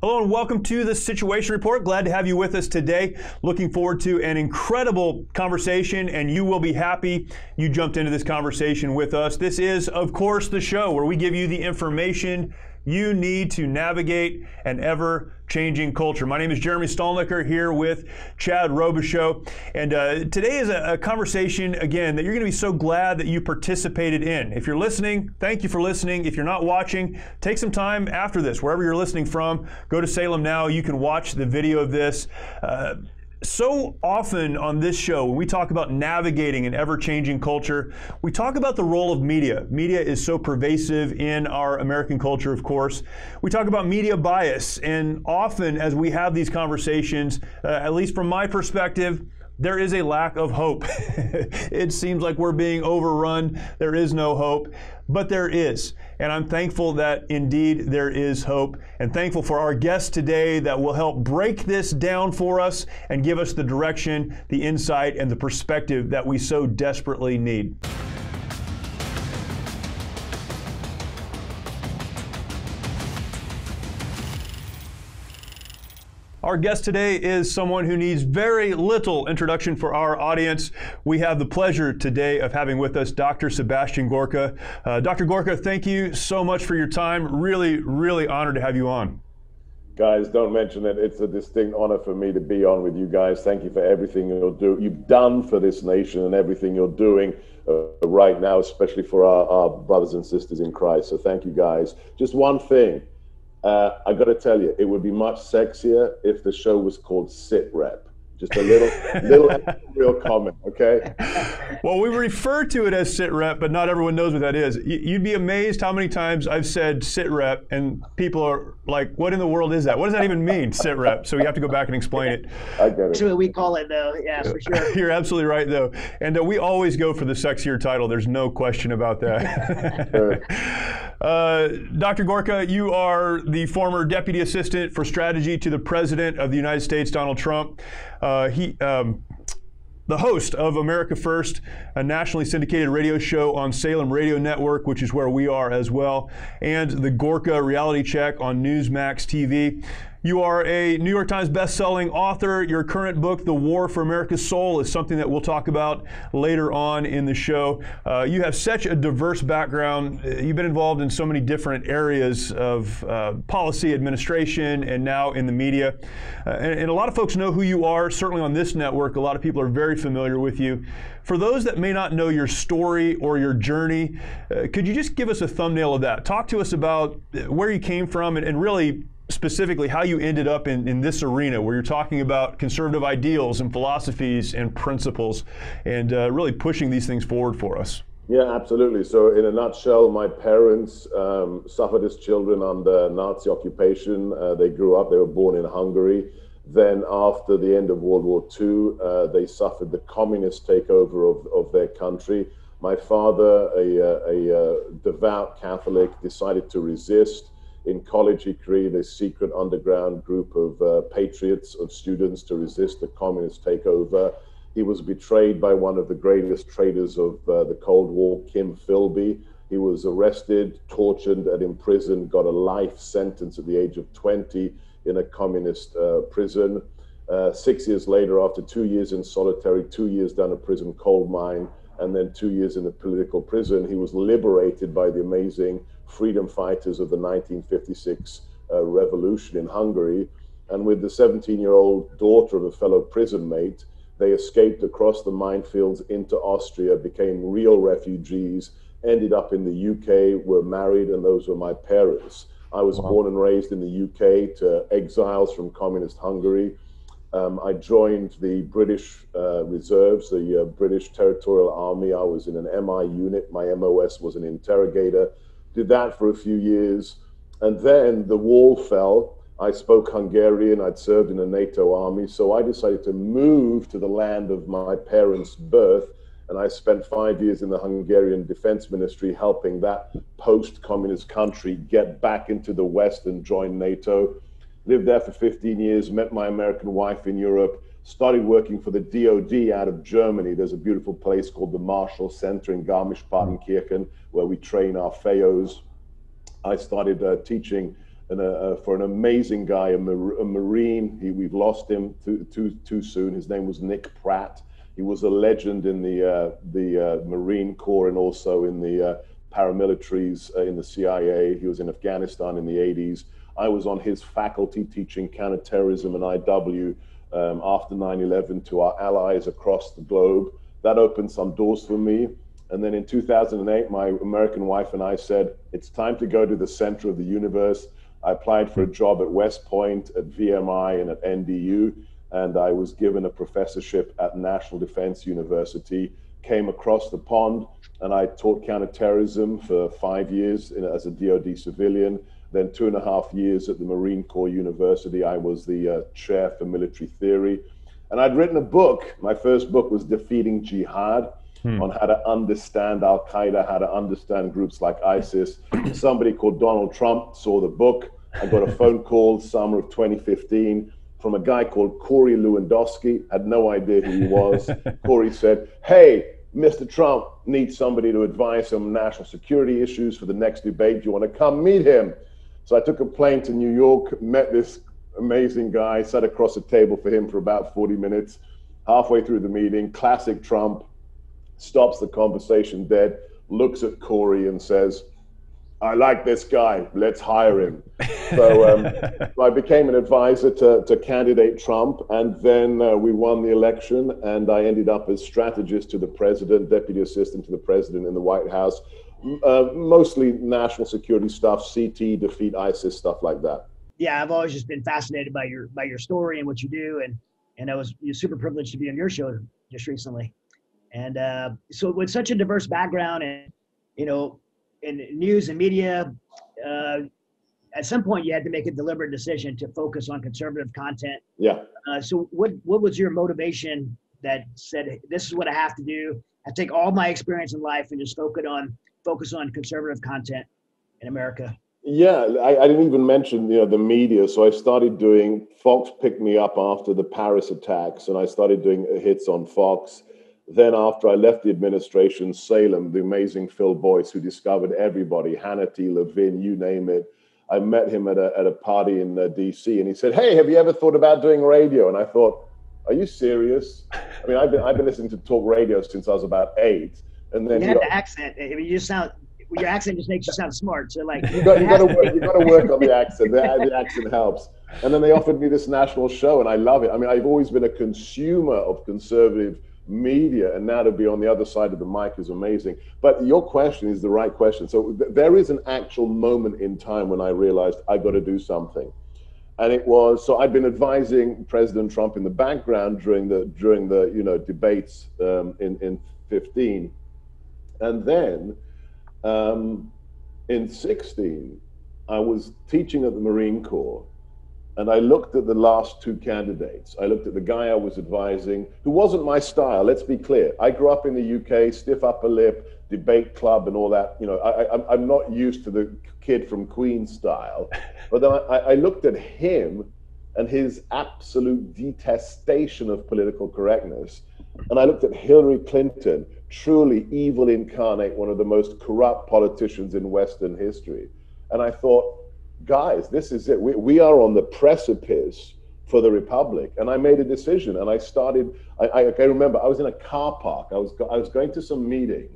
Hello and welcome to the Situation Report. Glad to have you with us today. Looking forward to an incredible conversation, and you will be happy you jumped into this conversation with us. This is, of course, the show where we give you the information you need to navigate an ever changing culture. My name is Jeremy Stalnecker here with Chad Robichaux. And uh, today is a, a, conversation, again, that you're going to be so glad that you participated in. If you're listening, thank you for listening. If you're not watching, take some time after this, wherever you're listening from, go to Salem Now. You can watch the video of this. Uh, so often on this show, when we talk about navigating an ever changing culture, we talk about the role of media. Media is so pervasive in our American culture, of course. We talk about media bias, and often as we have these conversations, uh, at least from my perspective, there is a lack of hope. it seems like we're being overrun. There is no hope, but there is. And I'm thankful that indeed there is hope, and thankful for our guest today that will help break this down for us and give us the direction, the insight, and the perspective that we so desperately need. Our guest today is someone who needs very little introduction for our audience. We have the pleasure today of having with us Dr. Sebastian Gorka. Uh, Dr. Gorka, thank you so much for your time. Really, really honored to have you on. Guys, don't mention it. It's a distinct honor for me to be on with you guys. Thank you for everything you'll do. You've done for this nation and everything you're doing uh, right now, especially for our, our brothers and sisters in Christ. So thank you guys. Just one thing. Uh, I got to tell you, it would be much sexier if the show was called Sit Rep. Just a little, little real comment, okay? Well, we refer to it as sit rep, but not everyone knows what that is. You'd be amazed how many times I've said sit rep, and people are like, "What in the world is that? What does that even mean, sit rep?" So we have to go back and explain it. I get it. That's what we call it, though. Yeah, for sure. You're absolutely right, though, and uh, we always go for the sexier title. There's no question about that. Uh, Dr. Gorka, you are the former deputy assistant for strategy to the president of the United States, Donald Trump. Uh, he. Um, the host of America First, a nationally syndicated radio show on Salem Radio Network, which is where we are as well, and the Gorka Reality Check on Newsmax TV. You are a New York Times best-selling author. Your current book, The War for America's Soul, is something that we'll talk about later on in the show. Uh, you have such a diverse background. Uh, you've been involved in so many different areas of uh, policy, administration, and now in the media. Uh, and, and a lot of folks know who you are. Certainly on this network, a lot of people are very familiar with you. For those that may not know your story or your journey, uh, could you just give us a thumbnail of that? Talk to us about where you came from and, and really specifically how you ended up in, in this arena where you're talking about conservative ideals and philosophies and principles and uh, really pushing these things forward for us. Yeah, absolutely. So, in a nutshell, my parents um, suffered as children under Nazi occupation. Uh, they grew up, they were born in Hungary. Then, after the end of World War II, uh, they suffered the communist takeover of, of their country. My father, a, a, a devout Catholic, decided to resist in college, he created a secret underground group of uh, patriots, of students to resist the communist takeover. He was betrayed by one of the greatest traitors of uh, the Cold War, Kim Philby. He was arrested, tortured, and imprisoned, got a life sentence at the age of 20 in a communist uh, prison. Uh, six years later, after two years in solitary, two years down a prison coal mine, and then two years in a political prison, he was liberated by the amazing freedom fighters of the 1956 uh, revolution in Hungary. And with the 17 year old daughter of a fellow prison mate, they escaped across the minefields into Austria, became real refugees, ended up in the UK, were married, and those were my parents. I was wow. born and raised in the UK to exiles from communist Hungary. Um, I joined the British uh, Reserves, the uh, British Territorial Army. I was in an MI unit. My MOS was an interrogator did that for a few years. And then the wall fell. I spoke Hungarian. I'd served in a NATO army. So I decided to move to the land of my parents' birth. And I spent five years in the Hungarian Defense Ministry helping that post communist country get back into the West and join NATO. Lived there for 15 years, met my American wife in Europe, started working for the DoD out of Germany. There's a beautiful place called the Marshall Center in Garmisch-Partenkirchen where we train our FAOs. I started uh, teaching and uh, for an amazing guy, a, mar- a Marine. He, we've lost him too, too, too soon. His name was Nick Pratt. He was a legend in the, uh, the Marine Corps and also in the paramilitaries in the CIA. He was in Afghanistan in the 80s. I was on his faculty teaching counterterrorism and IW um, after 9 11 to our allies across the globe. That opened some doors for me. And then in 2008, my American wife and I said, it's time to go to the center of the universe. I applied for a job at West Point, at VMI, and at NDU. And I was given a professorship at National Defense University, came across the pond, and I taught counterterrorism for five years in, as a DoD civilian. Then, two and a half years at the Marine Corps University, I was the uh, chair for military theory. And I'd written a book. My first book was Defeating Jihad hmm. on how to understand Al Qaeda, how to understand groups like ISIS. Somebody called Donald Trump saw the book. I got a phone call summer of 2015 from a guy called Corey Lewandowski. Had no idea who he was. Corey said, "Hey, Mr. Trump needs somebody to advise him on national security issues for the next debate. Do you want to come meet him?" So I took a plane to New York, met this amazing guy, sat across a table for him for about 40 minutes. Halfway through the meeting, classic Trump stops the conversation dead, looks at Corey and says, I like this guy. Let's hire him. So, um, I became an advisor to, to candidate Trump, and then uh, we won the election, and I ended up as strategist to the president, deputy assistant to the president in the White House, uh, mostly national security stuff, CT, defeat ISIS, stuff like that. Yeah, I've always just been fascinated by your by your story and what you do, and and I was super privileged to be on your show just recently. And uh, so, with such a diverse background, and you know, in news and media, uh, at some point you had to make a deliberate decision to focus on conservative content. Yeah. Uh, so, what what was your motivation that said this is what I have to do? I take all my experience in life and just focus on focus on conservative content in America. Yeah, I, I, didn't even mention you know the media. So I started doing Fox picked me up after the Paris attacks, and I started doing hits on Fox. Then, after I left the administration, Salem, the amazing Phil Boyce, who discovered everybody, Hannity, Levin, you name it. I met him at a, at a party in uh, DC and he said, Hey, have you ever thought about doing radio? And I thought, Are you serious? I mean, I've been, I've been listening to talk radio since I was about eight. And then you, you have the accent. I mean, you sound, your accent just makes you sound smart. So, like, you got, you got to work, you got to work on the accent. The, the accent helps. And then they offered me this national show, and I love it. I mean, I've always been a consumer of conservative media and now to be on the other side of the mic is amazing but your question is the right question so th- there is an actual moment in time when i realized i got to do something and it was so i'd been advising president trump in the background during the during the you know debates um, in in 15 and then um, in 16 i was teaching at the marine corps and I looked at the last two candidates. I looked at the guy I was advising, who wasn't my style. Let's be clear. I grew up in the UK, stiff upper lip, debate club, and all that. You know, I, am not used to the kid from Queen style. But then I, I looked at him and his absolute detestation of political correctness. And I looked at Hillary Clinton, truly evil incarnate, one of the most corrupt politicians in Western history. And I thought, guys, this is it. We, we are on the precipice for the republic. And I made a decision and I started, I, I, I remember I was in a car park. I was, I was going to some meeting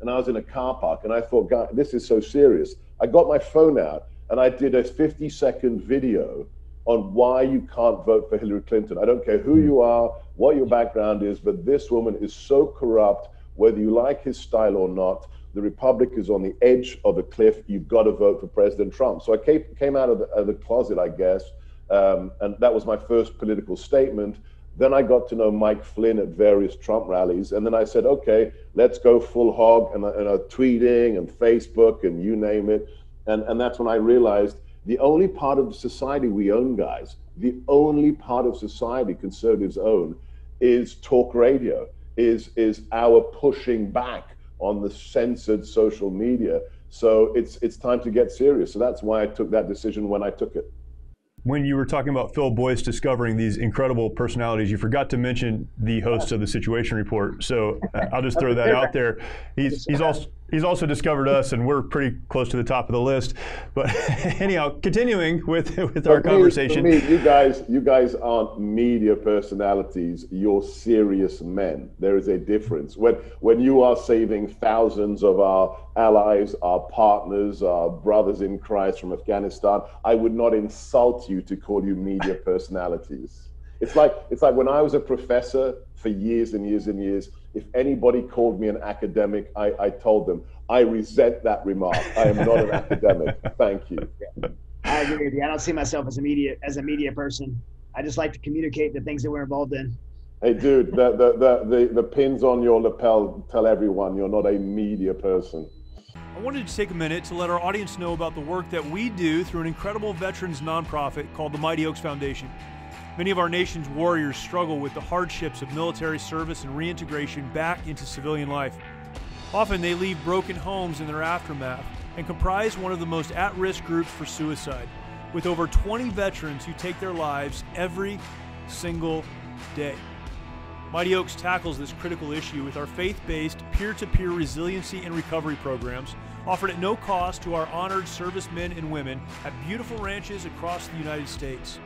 and I was in a car park and I thought, God, this is so serious. I got my phone out and I did a 50 second video on why you can't vote for Hillary Clinton. I don't care who you are, what your background is, but this woman is so corrupt, whether you like his style or not the republic is on the edge of a cliff. You've got to vote for President Trump. So I came, came out of the, of the closet, I guess, um, and that was my first political statement. Then I got to know Mike Flynn at various Trump rallies, and then I said, okay, let's go full hog, and, and uh, tweeting and Facebook and you name it. And, and that's when I realized the only part of society we own, guys, the only part of society conservatives own is talk radio, is, is our pushing back on the censored social media. So it's it's time to get serious. So that's why I took that decision when I took it. When you were talking about Phil Boyce discovering these incredible personalities, you forgot to mention the host of the Situation Report. So uh, I'll just throw that out there. He's he's also he's also discovered us, and we're pretty close to the top of the list. But anyhow, continuing with with our me- conversation. Me, you guys, you guys aren't media personalities. You're serious men. There is a difference. When when you are saving thousands of our allies, our partners, our brothers in Christ from Afghanistan, I would not insult you to call you media personalities. It's like it's like when I was a professor for years and years and years. If anybody called me an academic, I, I told them I resent that remark. I am not an academic. Thank you. I agree with you. I don't see myself as a media as a media person. I just like to communicate the things that we're involved in. Hey, dude, the, the, the, the, the pins on your lapel tell everyone you're not a media person. I wanted to take a minute to let our audience know about the work that we do through an incredible veterans nonprofit called the Mighty Oaks Foundation. Many of our nation's warriors struggle with the hardships of military service and reintegration back into civilian life. Often they leave broken homes in their aftermath and comprise one of the most at risk groups for suicide, with over 20 veterans who take their lives every single day. Mighty Oaks tackles this critical issue with our faith based peer to peer resiliency and recovery programs offered at no cost to our honored servicemen and women at beautiful ranches across the United States.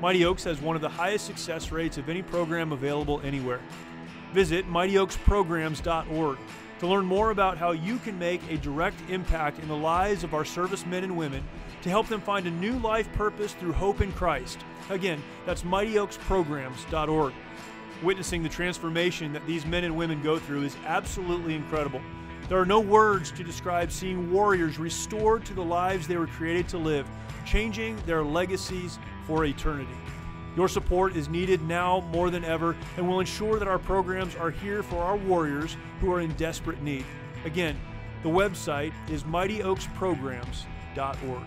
Mighty Oaks has one of the highest success rates of any program available anywhere. Visit mightyoaksprograms.org to learn more about how you can make a direct impact in the lives of our servicemen and women to help them find a new life purpose through hope in Christ. Again, that's mightyoaksprograms.org. Witnessing the transformation that these men and women go through is absolutely incredible. There are no words to describe seeing warriors restored to the lives they were created to live, changing their legacies for eternity. Your support is needed now more than ever and will ensure that our programs are here for our warriors who are in desperate need. Again, the website is mightyoaksprograms.org.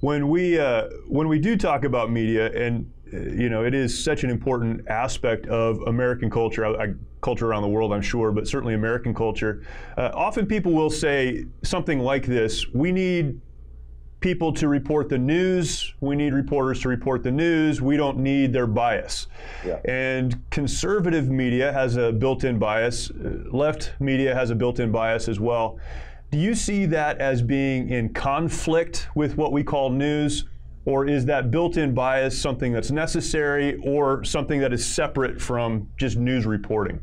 When we uh, when we do talk about media, and uh, you know, it is such an important aspect of American culture, I, I- culture around the world, I'm sure, but certainly American culture. Uh, often people will say something like this: "We need people to report the news. We need reporters to report the news. We don't need their bias. Yeah. And conservative media has a built in bias, uh, left media has a built in bias as well. Do you see that as being in conflict with what we call news? Or is that built in bias something that's necessary or something that is separate from just news reporting?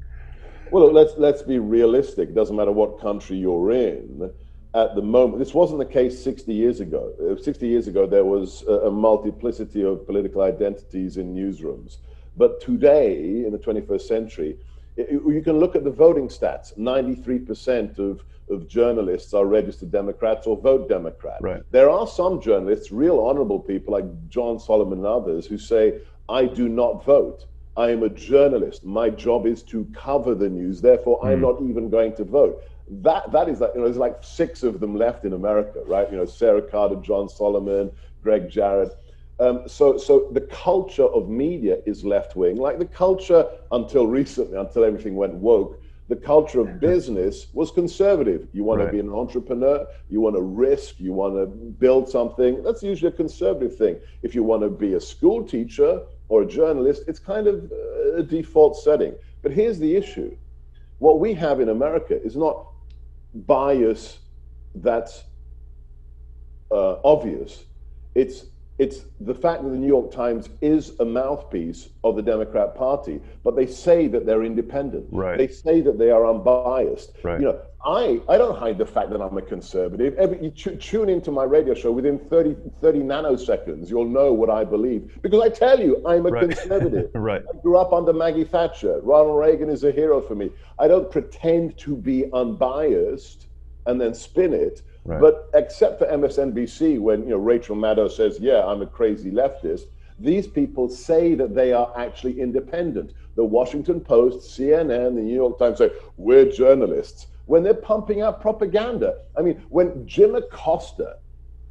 Well, let's let's be realistic. It doesn't matter what country you're in. At the moment, this wasn't the case 60 years ago. Uh, 60 years ago, there was a, multiplicity of political identities in newsrooms. But today, in the 21st century, i- you can look at the voting stats. 93% of, of journalists are registered Democrats or vote Democrat. Right. There are some journalists, real honorable people like John Solomon and others, who say, I do not vote. I am a journalist. My job is to cover the news. Therefore, I'm not even going to vote. That that is like you know, there's like six of them left in America, right? You know, Sarah Carter, John Solomon, Greg Jarrett. Um, so so the culture of media is left wing, like the culture until recently, until everything went woke. The culture of business was conservative. You want Right. to be an entrepreneur, you want to risk, you want to build something. That's usually a conservative thing. If you want to be a school teacher or a journalist, it's kind of uh, a default setting. But here's the issue what we have in America is not bias that's uh, obvious. It's it's the fact that the New York Times is a mouthpiece of the Democrat Party, but they say that they're independent. Right. They say that they are unbiased. Right. You know, I, I don't hide the fact that I'm a conservative. Every, you tu- tune into my radio show within 30, 30 nanoseconds, you'll know what I believe because I tell you I'm a Right. conservative. Right. I grew up under Maggie Thatcher. Ronald Reagan is a hero for me. I don't pretend to be unbiased and then spin it. Right. But except for MSNBC, when you know Rachel Maddow says, "Yeah, I'm a crazy leftist," these people say that they are actually independent. The Washington Post, CNN, the New York Times say we're journalists when they're pumping out propaganda. I mean, when Jim Acosta,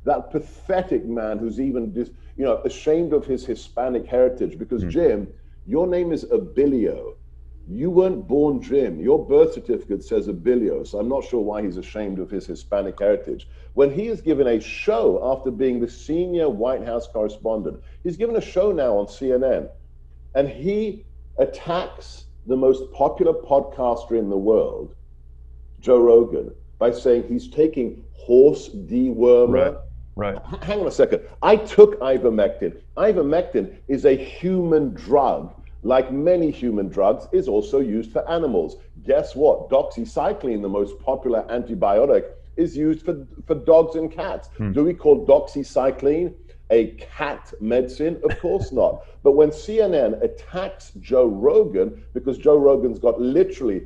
that pathetic man who's even dis, you know ashamed of his Hispanic heritage, because hmm. Jim, your name is Abilio. You weren't born Jim. Your birth certificate says Abilio, so I'm not sure why he's ashamed of his Hispanic heritage. When he is given a show after being the senior White House correspondent, he's given a show now on CNN, and he attacks the most popular podcaster in the world, Joe Rogan by saying he's taking horse dewormer. Right. H- hang on a second. I took ivermectin. Ivermectin is a human drug. Like many human drugs, is also used for animals. Guess what? Doxycycline, the most popular antibiotic, is used for, for dogs and cats. Hmm. Do we call doxycycline a cat medicine? Of course not. But when CNN attacks Joe Rogan, because Joe Rogan's got literally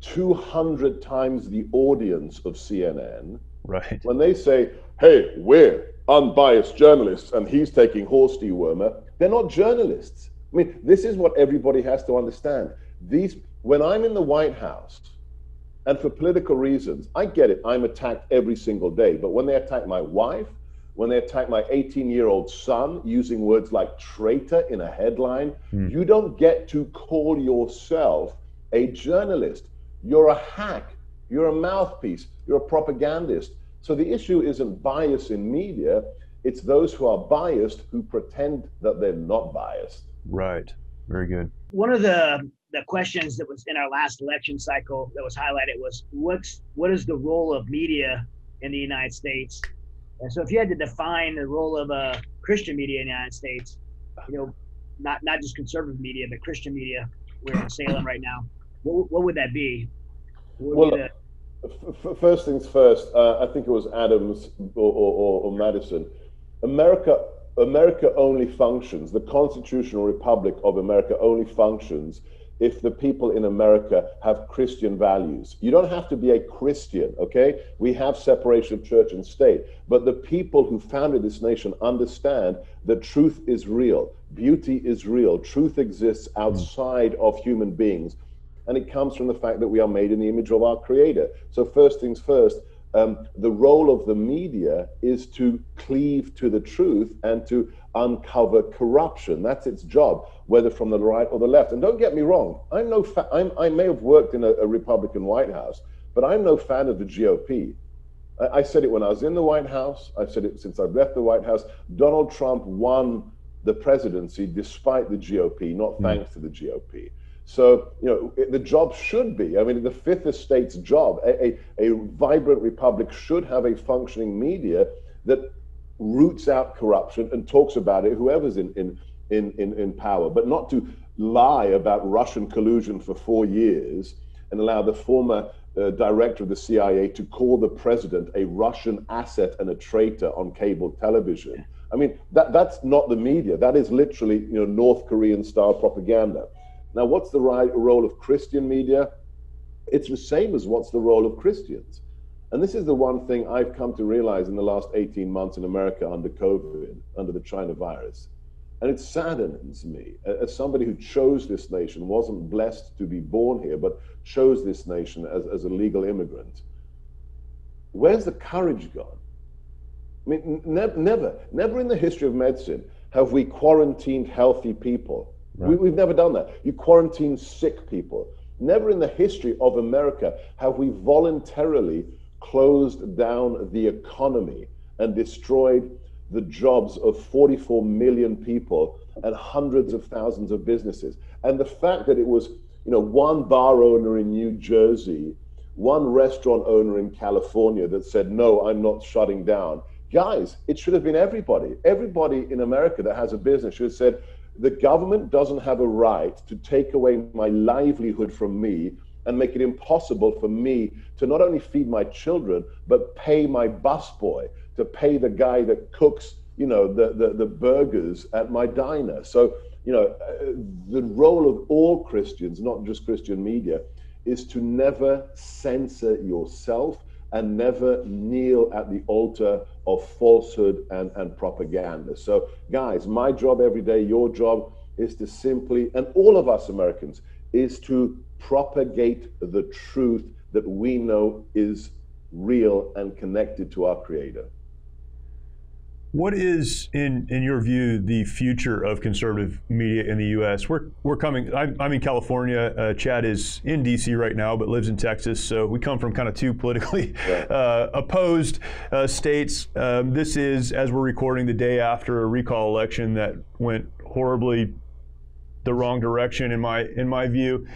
200 times the audience of CNN, right? When they say, hey, we're unbiased journalists and he's taking horse dewormer, they're not journalists. I mean, this is what everybody has to understand. These, when I'm in the White House, and for political reasons, I get it. I'm attacked every single day. But when they attack my wife, when they attack my 18 year old son using words like traitor in a headline, mm. you don't get to call yourself a journalist. You're a hack. You're a mouthpiece. You're a propagandist. So the issue isn't bias in media, it's those who are biased who pretend that they're not biased. Right. Very good. One of the the questions that was in our last election cycle that was highlighted was what's what is the role of media in the United States? And so if you had to define the role of a uh, Christian media in the United States, you know, not not just conservative media, but Christian media, we're in Salem right now. What, what would that be? Would well, be the... f- first things first. Uh, I think it was Adams or, or, or Madison. America America only functions. The constitutional republic of America only functions if the people in America have Christian values. You don't have to be a Christian, okay? We have separation of church and state, but the people who founded this nation understand that truth is real, beauty is real, truth exists outside of human beings. And it comes from the fact that we are made in the image of our Creator. So, first things first, um, the role of the media is to cleave to the truth and to uncover corruption. That's its job, whether from the right or the left. And don't get me wrong, I'm no fa- I'm, i may have worked in a, a, Republican White House, but I'm no fan of the GOP. I, I said it when I was in the White House. I've said it since I've left the White House. Donald Trump won the presidency despite the GOP, not mm. thanks to the GOP. So, you know, the job should be, I mean, the fifth estate's job, a, a, a, vibrant republic should have a functioning media that roots out corruption and talks about it, whoever's in, in, in, in, in power, but not to lie about Russian collusion for four years and allow the former uh, director of the CIA to call the president a Russian asset and a traitor on cable television. I mean, that, that's not the media. That is literally, you know, North Korean style propaganda. Now, what's the right role of Christian media? It's the same as what's the role of Christians. And this is the one thing I've come to realize in the last 18 months in America under COVID, under the China virus. And it saddens me as somebody who chose this nation, wasn't blessed to be born here, but chose this nation as, as a legal immigrant. Where's the courage gone? I mean, ne- never, never in the history of medicine have we quarantined healthy people Right. We, have never done that. You quarantine sick people. Never in the history of America have we voluntarily closed down the economy and destroyed the jobs of 44 million people and hundreds of thousands of businesses. And the fact that it was, you know, one bar owner in New Jersey, one restaurant owner in California that said, no, I'm not shutting down. Guys, it should have been everybody. Everybody in America that has a business should have said, the government doesn't have a right to take away my livelihood from me and make it impossible for me to not only feed my children, but pay my busboy, to pay the guy that cooks, you know, the, the, the burgers at my diner. So, you know, uh, the role of all Christians, not just Christian media, is to never censor yourself and never kneel at the altar of falsehood and, and propaganda. So, guys, my job every day, your job is to simply, and all of us Americans, is to propagate the truth that we know is real and connected to our Creator. What is, in, in your view, the future of conservative media in the U.S.? We're, we're coming, I'm, I'm in California. Uh, Chad is in D.C. right now, but lives in Texas. So we come from kind of two politically uh, opposed uh, states. Um, this is, as we're recording, the day after a recall election that went horribly the wrong direction, in my, in my view.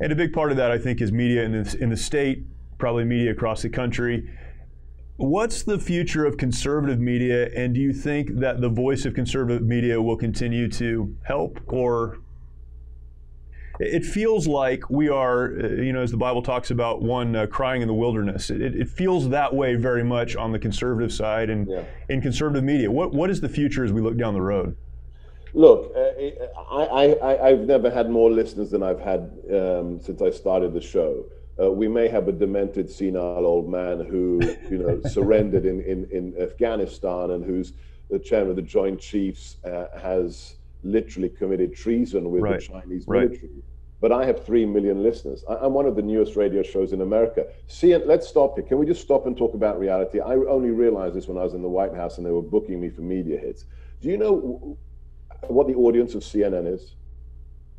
And a big part of that, I think, is media in, this, in the state probably media across the country. What's the future of conservative media, and do you think that the voice of conservative media will continue to help or it feels like we are, you know, as the Bible talks about one uh, crying in the wilderness. It, it, feels that way very much on the conservative side and yeah. in conservative media. What what is the future as we look down the road? Look, uh, I, I, I've never had more listeners than I've had um, since I started the show. Uh, we may have a demented, senile old man who, you know, surrendered in, in, in Afghanistan and who's the chairman of the Joint Chiefs uh, has literally committed treason with right. the Chinese right. military. But I have three million listeners. I, am one of the newest radio shows in America. See, let's stop here. Can we just stop and talk about reality? I only realized this when I was in the White House and they were booking me for media hits. Do you know what the audience of CNN is?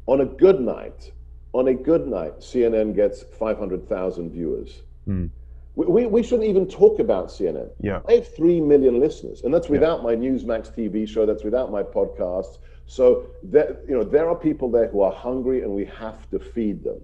On a good night, on a good night, CNN gets 500,000 viewers. Mm. We, we shouldn't even talk about CNN. Yeah. I have 3 million listeners, and that's without yeah. my Newsmax TV show, that's without my podcasts. So there, you know, there are people there who are hungry and we have to feed them.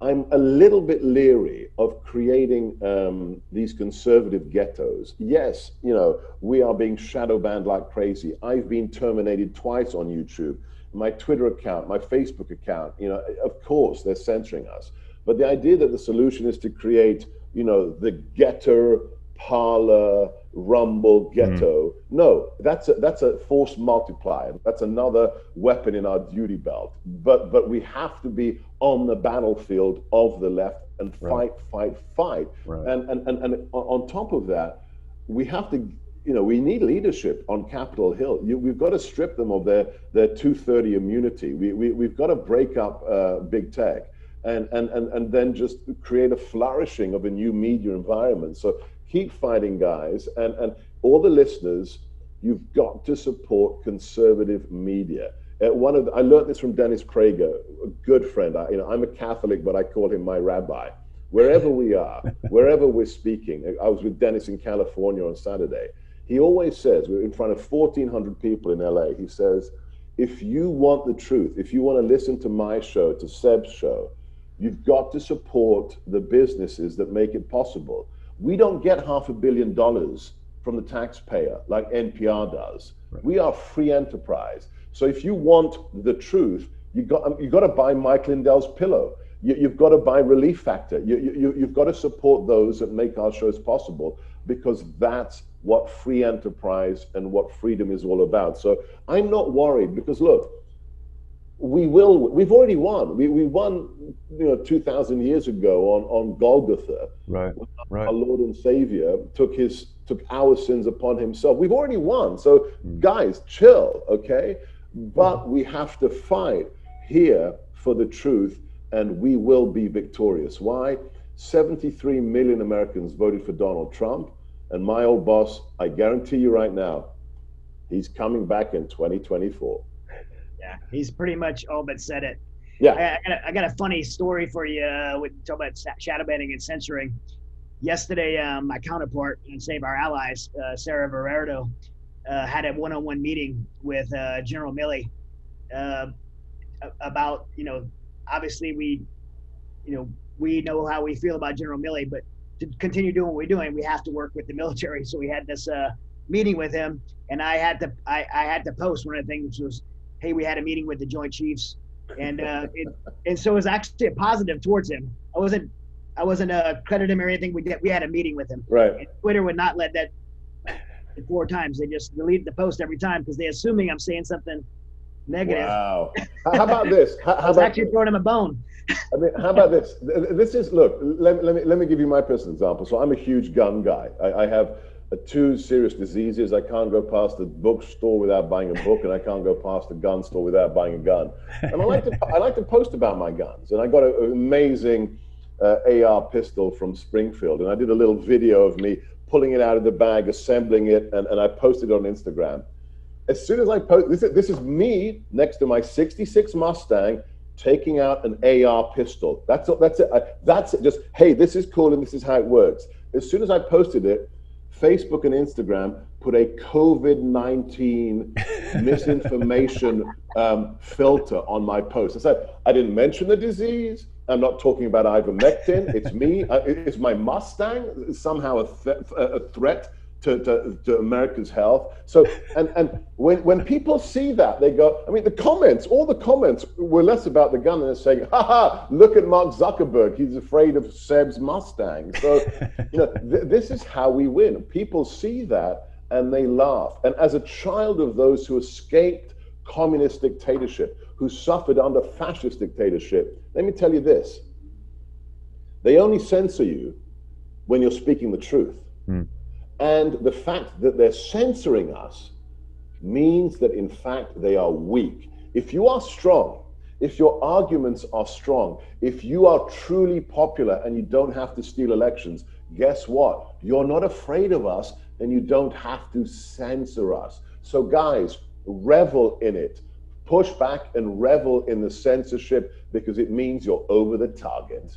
I'm a little bit leery of creating um, these conservative ghettos. Yes, you know, we are being shadow banned like crazy. I've been terminated twice on YouTube. My Twitter account, my Facebook account, you know, of course they're censoring us. But the idea that the solution is to create, you know, the Gettr Parler, Rumble, Ghetto. Mm. No, that's a, that's a force multiplier. That's another weapon in our duty belt. But but we have to be on the battlefield of the left and fight, right. fight, fight. Right. And, and and and on top of that, we have to. You know, we need leadership on Capitol Hill. You, we've got to strip them of their, their 230 immunity. We, we, we've got to break up uh, big tech and, and, and, and then just create a flourishing of a new media environment. So keep fighting, guys. And, and all the listeners, you've got to support conservative media. Uh, one of the, I learned this from Dennis Prager, a good friend. I, you know, I'm a Catholic, but I call him my rabbi. Wherever we are, wherever we're speaking, I was with Dennis in California on Saturday. He always says, we're in front of 1,400 people in LA. He says, if you want the truth, if you want to listen to my show, to Seb's show, you've got to support the businesses that make it possible. We don't get half a billion dollars from the taxpayer like NPR does. Right. We are free enterprise. So if you want the truth, you got um, you got to buy Mike Lindell's pillow. You, have got to buy Relief Factor. You, you, you've got to support those that make our shows possible because that's what free enterprise and what freedom is all about. So I'm not worried because look, we will. We've already won. We, we won, you know, two thousand years ago on on Golgotha. Right. Right. Our Lord and Savior took his took our sins upon himself. We've already won. So, mm. guys, chill, okay? But we have to fight here for the truth, and we will be victorious. Why? 73 million Americans voted for Donald Trump, and my old boss, I guarantee you right now, he's coming back in 2024. Yeah, he's pretty much all but said it. Yeah, I, I, got, a, I got a funny story for you uh, with talk about shadow banning and censoring. Yesterday, um, my counterpart in Save Our Allies, uh, Sarah Verardo, uh, had a one-on-one meeting with uh, General Milley uh, about, you know, obviously we, you know, we know how we feel about General Milley, but to continue doing what we're doing, we have to work with the military. So we had this uh, meeting with him, and I had to I, I had to post one of the things was hey, we had a meeting with the Joint Chiefs, and uh, it, and so it was actually a positive towards him. I wasn't I wasn't uh, credit him or anything. We did, we had a meeting with him. Right. And Twitter would not let that four times. They just delete the post every time because they're assuming I'm saying something negative. Wow. how about this? How, how I was about, actually throwing him a bone. I mean, how about this? This is look. Let, let me let me give you my personal example. So I'm a huge gun guy. I, I have two serious diseases. I can't go past the bookstore without buying a book, and I can't go past the gun store without buying a gun. And I like to I like to post about my guns, and I got an amazing uh, AR pistol from Springfield, and I did a little video of me pulling it out of the bag, assembling it, and, and I posted it on Instagram. As soon as I post, this is, this is me next to my '66 Mustang taking out an AR pistol. That's that's it. I, that's it. Just hey, this is cool, and this is how it works. As soon as I posted it, Facebook and Instagram put a COVID 19 misinformation um, filter on my post. I said, I didn't mention the disease. I'm not talking about ivermectin. It's me. It's my Mustang somehow a, th- a threat to, to, to, America's health. So, and, and when, when people see that, they go, I mean, the comments, all the comments were less about the gun and they're saying, ha ha, look at Mark Zuckerberg. He's afraid of Seb's Mustang. So, you know, th- this is how we win. People see that and they laugh. And as a child of those who escaped communist dictatorship, who suffered under fascist dictatorship, let me tell you this. They only censor you when you're speaking the truth. Mm. And the fact that they're censoring us means that, in fact, they are weak. If you are strong, if your arguments are strong, if you are truly popular and you don't have to steal elections, guess what? You're not afraid of us and you don't have to censor us. So, guys, revel in it. Push back and revel in the censorship because it means you're over the target.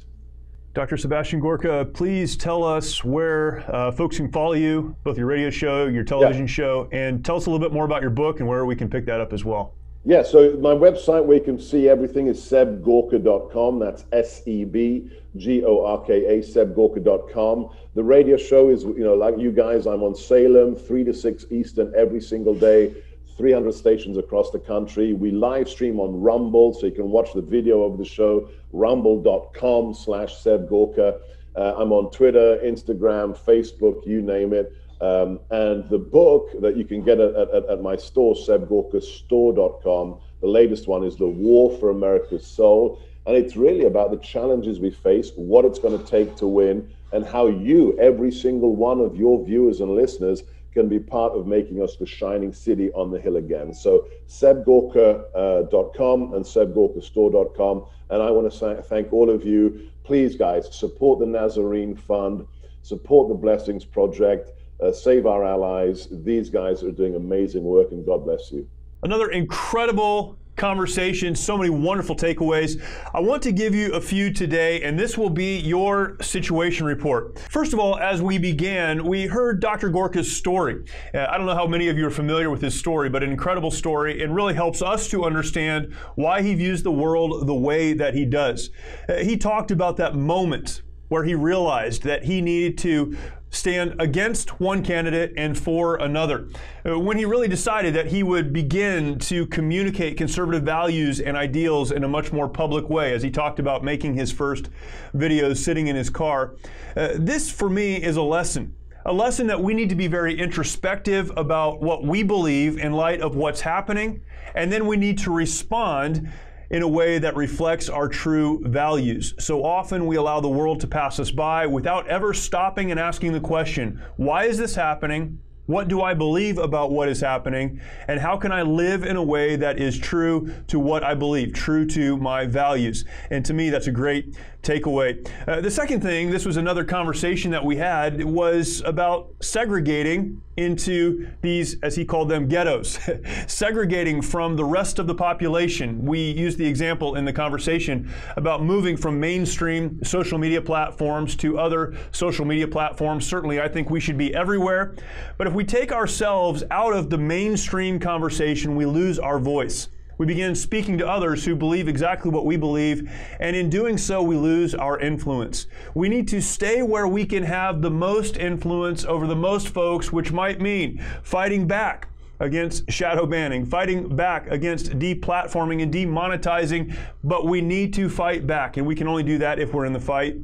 Dr. Sebastian Gorka, please tell us where uh, folks can follow you, both your radio show, your television yeah. show, and tell us a little bit more about your book and where we can pick that up as well. Yeah, so my website where you can see everything is sebgorka.com. That's S E B G O R K A, sebgorka.com. The radio show is, you know, like you guys, I'm on Salem, 3 to 6 Eastern every single day. 300 stations across the country. We live stream on Rumble, so you can watch the video of the show, rumble.com slash Seb Gorka. Uh, I'm on Twitter, Instagram, Facebook, you name it. Um, and the book that you can get at, at, at my store, sebgorkastore.com, the latest one is The War for America's Soul. And it's really about the challenges we face, what it's going to take to win, and how you, every single one of your viewers and listeners, can be part of making us the shining city on the hill again. So sebgorka.com uh, and sebgorkastore.com. And I want to thank all of you. Please, guys, support the Nazarene Fund, support the Blessings Project, uh, save our allies. These guys are doing amazing work, and God bless you. Another incredible conversation, so many wonderful takeaways. I want to give you a few today, and this will be your situation report. First of all, as we began, we heard Dr. Gorka's story. Uh, I don't know how many of you are familiar with his story, but an incredible story. It really helps us to understand why he views the world the way that he does. Uh, he talked about that moment where he realized that he needed to stand against one candidate and for another. Uh, when he really decided that he would begin to communicate conservative values and ideals in a much more public way, as he talked about making his first videos sitting in his car, uh, this for me is a lesson. A lesson that we need to be very introspective about what we believe in light of what's happening, and then we need to respond in a way that reflects our true values. So often we allow the world to pass us by without ever stopping and asking the question, why is this happening? What do I believe about what is happening? And how can I live in a way that is true to what I believe, true to my values? And to me, that's a great takeaway. Uh, the second thing, this was another conversation that we had, was about segregating into these, as he called them, ghettos, segregating from the rest of the population. We used the example in the conversation about moving from mainstream social media platforms to other social media platforms. Certainly, I think we should be everywhere. But if we take ourselves out of the mainstream conversation, we lose our voice. We begin speaking to others who believe exactly what we believe, and in doing so, we lose our influence. We need to stay where we can have the most influence over the most folks, which might mean fighting back against shadow banning, fighting back against deplatforming and demonetizing, but we need to fight back, and we can only do that if we're in the fight.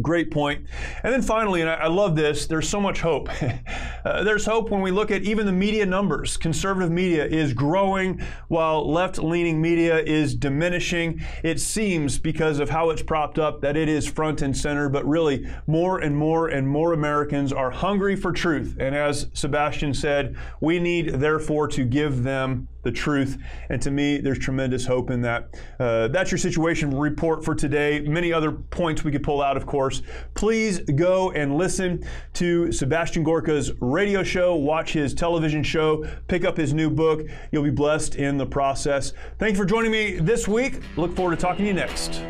Great point. And then finally, and I, I love this, there's so much hope. uh, there's hope when we look at even the media numbers. Conservative media is growing while left leaning media is diminishing. It seems because of how it's propped up that it is front and center, but really more and more and more Americans are hungry for truth. And as Sebastian said, we need therefore to give them the truth. And to me, there's tremendous hope in that. Uh, that's your situation report for today. Many other points we could pull out, of course. Please go and listen to Sebastian Gorka's radio show, watch his television show, pick up his new book. You'll be blessed in the process. Thank you for joining me this week. Look forward to talking to you next.